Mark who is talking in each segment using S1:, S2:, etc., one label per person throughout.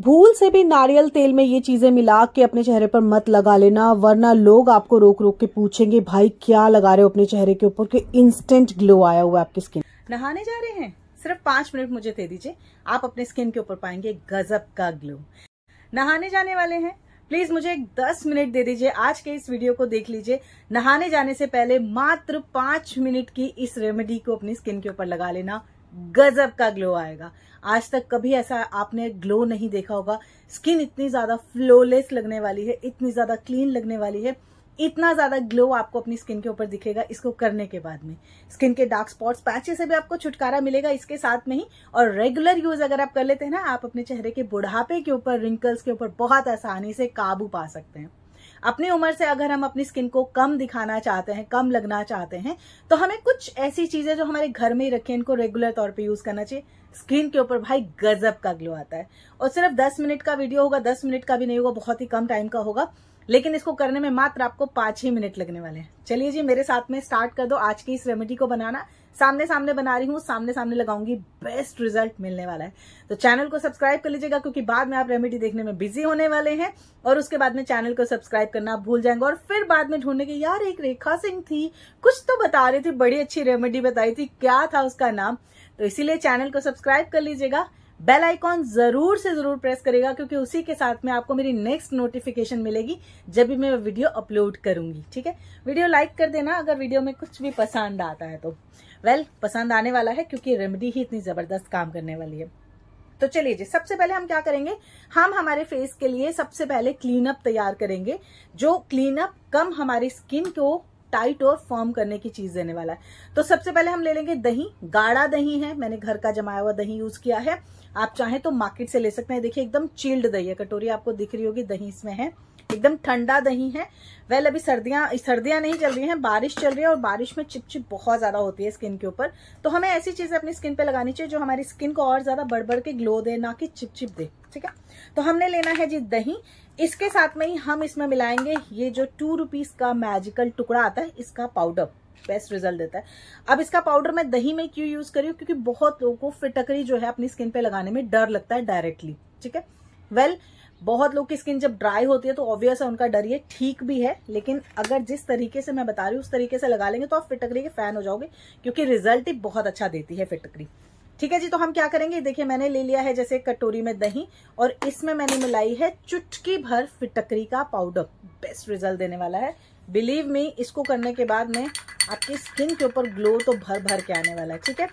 S1: भूल से भी नारियल तेल में ये चीज़ें मिला के अपने चेहरे पर मत लगा लेना, वरना लोग आपको रोक रोक के पूछेंगे, भाई, क्या लगा रहे हो अपने चेहरे के ऊपर? कि इंस्टेंट ग्लो आया हुआ है आपकी स्किन
S2: नहाने जा रहे हैं? सिर्फ़ पाँच मिनट मुझे दे दीजिए, आप अपने स्किन के ऊपर पाएँगे गजब का ग्लो नहाने जाने वाले हैं? प्लीज़ मुझे एक दस मिनट दे दीजिए, आज के इस वीडियो को देख लीजिए। नहाने जाने से पहले मात्र पाँच मिनट की इस रेमेडी को अपनी स्किन के ऊपर लगा लेना। गजब का ग्लो आएगा। आज तक कभी ऐसा आपने ग्लो नहीं देखा होगा। स्किन इतनी ज़्यादा फ्लोलेस लगने वाली है, इतनी ज़्यादा क्लीन लगने वाली है। इतना ज़्यादा ग्लो आपको अपनी स्किन के ऊपर दिखेगा इसको करने के बाद में। स्किन के डार्क स्पॉट्स पैचे से भी आपको छुटकारा मिलेगा इसके साथ में ही। और रेगुलर यूज़ अगर आप कर लेते हैं ना, आप अपने चेहरे के बुढ़ापे के ऊपर रिंकल्स के ऊपर बहुत आसानी से काबू पा सकते हैं। अपनी उम्र से अगर हम अपनी स्किन को कम दिखाना चाहते हैं, कम लगना चाहते हैं तो हमें कुछ ऐसी चीज़ें जो हमारे घर में ही रखें, इनको रेगुलर तौर पे यूज़ करना चाहिए। स्किन के ऊपर भाई गजब का ग्लो आता है। और सिर्फ़ दस मिनट का वीडियो होगा, दस मिनट का भी नहीं होगा, बहुत ही कम टाइम का होगा, लेकिन इसको करने में मात्र आपको पाँच ही मिनट लगने वाले हैं। चलिए जी, मेरे साथ में स्टार्ट कर दो। आज की इस रेमेडी को बनाना। सामने सामने बना रही हूँ सामने सामने लगाऊँगी बेस्ट रिज़ल्ट मिलने वाला है। तो चैनल को सब्सक्राइब कर लीजिएगा, क्योंकि बाद में आप रेमेडी देखने में बिज़ी होने वाले हैं, और उसके बाद में चैनल को सब्सक्राइब करना भूल जाएँगे। और फिर बाद में ढूँढने की, यार, एक रेखा सिंह थी, कुछ तो बता रही थी, बड़ी अच्छी रेमेडी बताई थी, क्या था उसका नाम? तो इसीलिए चैनल को सब्सक्राइब कर लीजिएगा। बेल आइकॉन ज़रूर से ज़रूर प्रेस करेगा क्योंकि उसी के साथ में आपको मेरी नेक्स्ट नोटिफिकेशन मिलेगी जब भी मैं वीडियो अपलोड करूँगी ठीक है? वीडियो लाइक कर देना अगर वीडियो में कुछ भी पसंद आता है तो। वेल well, पसंद आने वाला है क्योंकि रेमेडी ही इतनी ज़बरदस्त काम करने वाली है। तो चलिए जी सबसे पहले हम क्या करेंगे? हम हमारे फेस के लिए सबसे पहले क्लीनअप तैयार करेंगे जो क्लीनअप कम हमारी स्किन को टाइट और फॉर्म करने की चीज़ देने वाला है। तो सबसे पहले हम ले लेंगे दही। गाढ़ा दही है। मैंने घर का जमाया हुआ दही यूज़ किया है। आप चाहें तो मार्केट से ले सकते हैं। देखिए, एकदम चिल्ड दही है। कटोरी आपको दिख रही होगी, दही इसमें है। एकदम ठंडा दही है। वेल अभी सर्दियाँ सर्दियाँ नहीं चल रही हैं, बारिश चल रही है और बारिश में चिपचिप बहुत ज़्यादा होती है स्किन के ऊपर। तो हमें ऐसी चीज़ें अपनी स्किन पे लगानी चाहिए जो हमारी स्किन को और ज़्यादा बढ़ बढ़ के ग्लो दे, ना कि चिपचिप दे। ठीक है? तो हमने लेना है जी दही। इसके साथ में ही हम इसमें मिलाएँगे ये जो टू रुपीज़ का मैजिकल टुकड़ा आता है, इसका पाउडर बेस्ट रिज़ल्ट देता है। अब इसका पाउडर मैं दही में क्यों यूज़ करी हूँ? क्योंकि बहुत लोगों को फिटकरी जो है अपनी स्किन पे लगाने में डर लगता है डायरेक्टली ठीक है? वेल बहुत लोग की स्किन जब ड्राई होती है तो ऑब्वियस है, उनका डर ये ठीक भी है, लेकिन अगर जिस तरीके से मैं बता रही हूँ, उस तरीके से लगा लेंगे तो आप फिटकरी के फ़ैन हो जाओगे, क्योंकि रिज़ल्ट ही बहुत अच्छा देती है फिटकरी। ठीक है जी तो हम क्या करेंगे? देखिए, मैंने ले लिया है जैसे कटोरी में दही और इसमें मैंने मिलाई है चुटकी भर फिटकरी का पाउडर। बेस्ट रिज़ल्ट देने वाला है। बिलीव मी इसको करने के बाद में आपकी स्किन के ऊपर ग्लो तो भर भर के आने वाला है, ठीक है?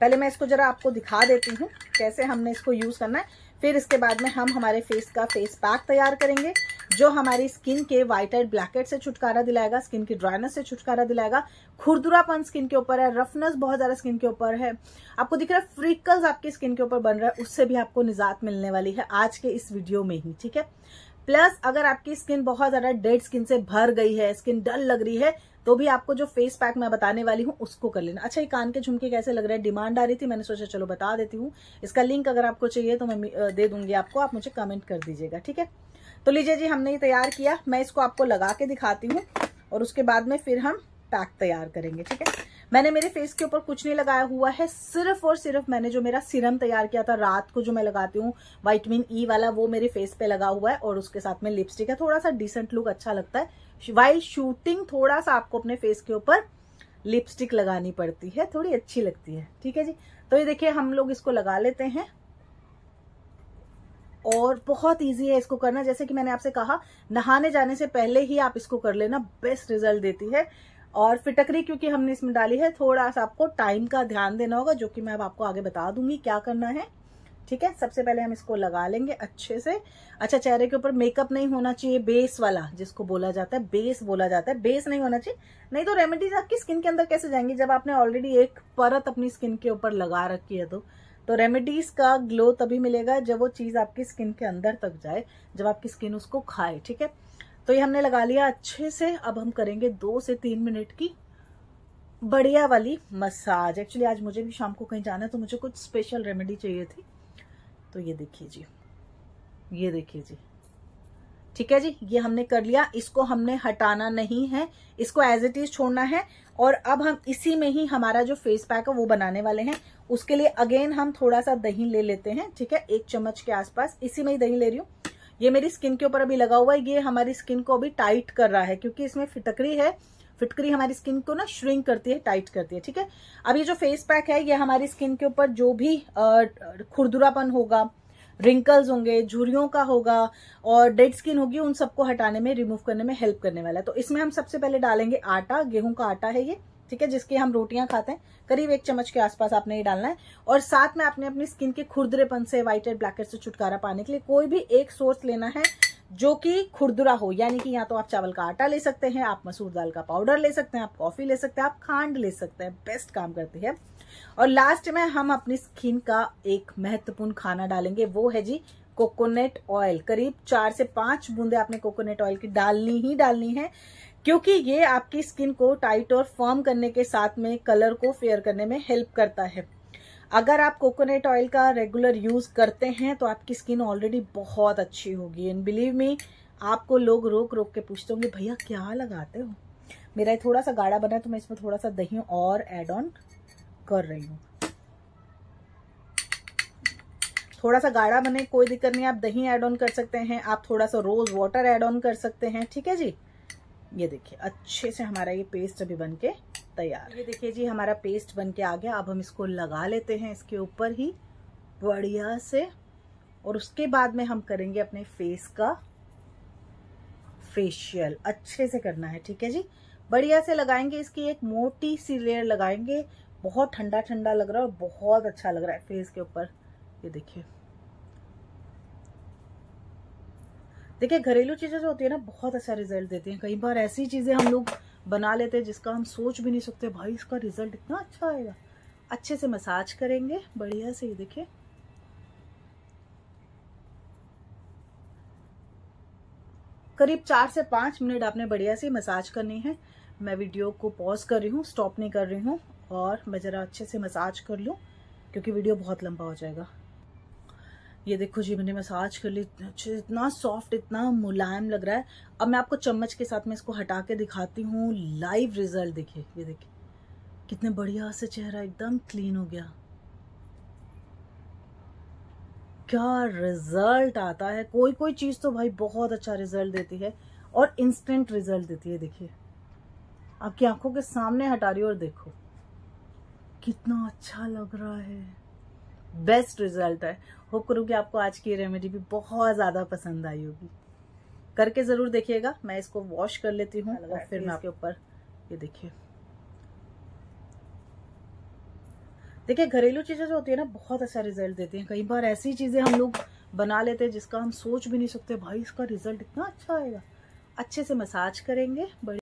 S2: पहले मैं इसको जरा आपको दिखा देती हूँ कैसे हमने इसको यूज़ करना है। फिर इसके बाद में हम हमारे फेस का फेस पैक तैयार करेंगे। जो हमारी स्किन के व्हाइट एंड ब्लैकेट से छुटकारा दिलाएगा, स्किन की ड्राइनेस से छुटकारा दिलाएगा। खुरदुरापन स्किन के ऊपर है रफनेस बहुत ज़्यादा स्किन के ऊपर है। आपको दिख रहा है फ्रिकल्स आपकी स्किन के ऊपर बन रहा है, उससे भी आपको निजात मिलने वाली है आज के इस वीडियो में ही, ठीक है? प्लस अगर आपकी स्किन बहुत ज़्यादा डेड स्किन से भर गई है स्किन डल लग रही है तो भी आपको जो फेस पैक मैं बताने वाली हूँ, उसको कर लेना। अच्छा ये कान के झुमके कैसे लग रहे हैं? डिमांड आ रही थी, मैंने सोचा चलो बता देती हूँ। इसका लिंक अगर आपको चाहिए तो मैं दे दूँगी आपको, आप मुझे कमेंट कर दीजिएगा, ठीक है? तो लीजिए जी, हमने ये तैयार किया। मैं इसको आपको लगा के दिखाती हूँ और उसके बाद में फिर हम पैक तैयार करेंगे, ठीक है? मैंने मेरे फेस के ऊपर कुछ नहीं लगाया हुआ है, सिर्फ़ और सिर्फ़ मैंने जो मेरा सिरम तैयार किया था रात को जो मैं लगाती हूँ वाइटमिन ई वाला, वो मेरे फेस पे लगा हुआ है और उसके साथ में लिपस्टिक है। थोड़ा सा डिसेंट लुक अच्छा लगता है। वाइल शूटिंग थोड़ा सा आपको अपने फेस के ऊपर लिपस्टिक लगानी पड़ती है, थोड़ी अच्छी लगती है, ठीक है जी? तो ये देखिए, हम लोग इसको लगा लेते हैं। और बहुत इजी है इसको करना। जैसे कि मैंने आपसे कहा, नहाने जाने से पहले ही आप इसको कर लेना बेस्ट रिज़ल्ट देती है। और फिटकरी, क्योंकि हमने इसमें डाली है, थोड़ा सा आपको टाइम का ध्यान देना होगा, जो कि मैं अब आपको आगे बता दूँगी क्या करना है। ठीक है? सबसे पहले हम इसको लगा लेंगे अच्छे से। अच्छा चेहरे के ऊपर मेकअप नहीं होना चाहिए बेस वाला, जिसको बोला जाता है बेस बोला जाता है। बेस नहीं होना चाहिए, नहीं तो रेमेडीज आपकी स्किन के अंदर कैसे जाएँगी? जब आपने ऑलरेडी एक परत अपनी स्किन के ऊपर लगा रखी है तो। तो रेमेडीज का ग्लो तभी मिलेगा जब वो चीज़ आपकी स्किन के अंदर तक जाए, जब आपकी स्किन उसको खाए, ठीक है? तो ये हमने लगा लिया अच्छे से। अब हम करेंगे दो से तीन मिनट की बढ़िया वाली मसाज एक्चुअली आज मुझे भी शाम को कहीं जाना है तो मुझे कुछ स्पेशल रेमेडी चाहिए थी। तो ये देखिए जी। ये देखिए जी। ठीक है जी? ये हमने कर लिया। इसको हमने हटाना नहीं है। इसको एज इट इज़ छोड़ना है। और अब हम इसी में ही हमारा जो फेस पैक है, वो बनाने वाले हैं। उसके लिए अगेन हम थोड़ा सा दही ले लेते हैं, ठीक है? एक चम्मच के आसपास। इसी में ही दही ले रही हूँ। ये मेरी स्किन के ऊपर अभी लगा हुआ है। ये हमारी स्किन को अभी टाइट कर रहा है, क्योंकि इसमें फिटकरी है। फिटकरी हमारी स्किन को ना श्रिंक करती है टाइट करती है, ठीक है? अब ये जो फेस पैक है, ये हमारी स्किन के ऊपर जो भी खुरदुरापन होगा रिंकल्स होंगे, झुरियों का होगा और डेड स्किन होगी, उन सबको हटाने में रिमूव करने में हेल्प करने वाला है। तो इसमें हम सबसे पहले डालेंगे आटा, गेहूँ का आटा है ये, ठीक है, जिसकी हम रोटियाँ खाते हैं। करीब एक चम्मच के आसपास आपने ये डालना है और साथ में आपने अपनी स्किन के खुरदरेपन से व्हाइट एड ब्लैक से छुटकारा पाने के लिए कोई भी एक सोर्स लेना है जो कि खुरदुरा हो, यानी कि या तो आप चावल का आटा ले सकते हैं, आप मसूर दाल का पाउडर ले सकते हैं, आप कॉफ़ी ले सकते हैं, आप खांड ले सकते हैं, बेस्ट काम करती है। और लास्ट में हम अपनी स्किन का एक महत्वपूर्ण खाना डालेंगे, वो है जी कोकोनट ऑयल करीब चार से पाँच बूंदे आपने कोकोनट ऑयल की डालनी ही डालनी है, क्योंकि ये आपकी स्किन को टाइट और फर्म करने के साथ में कलर को फेयर करने में हेल्प करता है। अगर आप कोकोनट ऑयल का रेगुलर यूज़ करते हैं तो आपकी स्किन ऑलरेडी बहुत अच्छी होगी। एंड बिलीव मी आपको लोग रोक रोक के पूछते होंगे, भैया, क्या लगाते हो? मेरा थोड़ा सा गाढ़ा बना है तो मैं इसमें थोड़ा सा दही और एड ऑन कर रही हूँ। थोड़ा सा गाढ़ा बने, कोई दिक्कत नहीं, आप दही ऐड ऑन कर सकते हैं, आप थोड़ा सा रोज वाटर ऐड ऑन कर सकते हैं, ठीक है जी? ये देखिए, अच्छे से हमारा ये पेस्ट अभी बन के तैयार। ये देखिए जी, हमारा पेस्ट बन के आ गया। अब हम इसको लगा लेते हैं इसके ऊपर ही बढ़िया से। और उसके बाद में हम करेंगे अपने फेस का फेशियल अच्छे से करना है, ठीक है जी? बढ़िया से लगाएँगे इसकी, एक मोटी सी लेयर लगाएँगे। बहुत ठंडा ठंडा लग रहा है और बहुत अच्छा लग रहा है फेस के ऊपर। ये देखिए। देखिए, घरेलू चीज़ें जो होती है ना, बहुत अच्छा रिज़ल्ट देती हैं। कई बार ऐसी चीज़ें हम लोग बना लेते हैं, जिसका हम सोच भी नहीं सकते, भाई इसका रिज़ल्ट इतना अच्छा आएगा। अच्छे से मसाज करेंगे, बढ़िया से, ये देखिए। करीब चार से पाँच मिनट आपने बढ़िया से मसाज करनी है। मैं वीडियो को पॉज कर रही हूँ स्टॉप नहीं कर रही हूँ, और मैं ज़रा अच्छे से मसाज कर लूँ, क्योंकि वीडियो बहुत लंबा हो जाएगा। ये देखो जी, मैंने मसाज कर ली, अच्छे, इतना सॉफ्ट इतना मुलायम लग रहा है। अब मैं आपको चम्मच के साथ में इसको हटा के दिखाती हूँ लाइव रिज़ल्ट देखिए, ये देखिए। कितने बढ़िया से चेहरा एकदम क्लीन हो गया। क्या रिज़ल्ट आता है? कोई कोई चीज़ तो भाई बहुत अच्छा रिज़ल्ट देती है और इंस्टेंट रिज़ल्ट देती है, देखिए। आपकी आँखों के सामने हटा रही और देखो, कितना अच्छा लग रहा है। बेस्ट रिज़ल्ट है। होप करूँ कि आपको आज की रेमेडी भी बहुत ज़्यादा पसंद आई होगी। करके ज़रूर देखिएगा। मैं इसको वॉश कर लेती हूँ और फिर मैं आपके ऊपर ये देखिए। देखिए घरेलू चीज़ें जो होती है ना बहुत अच्छा रिज़ल्ट देती हैं। कई बार ऐसी चीज़ें हम लोग बना लेते हैं जिसका हम सोच भी नहीं सकते भाई इसका रिज़ल्ट इतना अच्छा आएगा। अच्छे से मसाज करेंगे बड़ी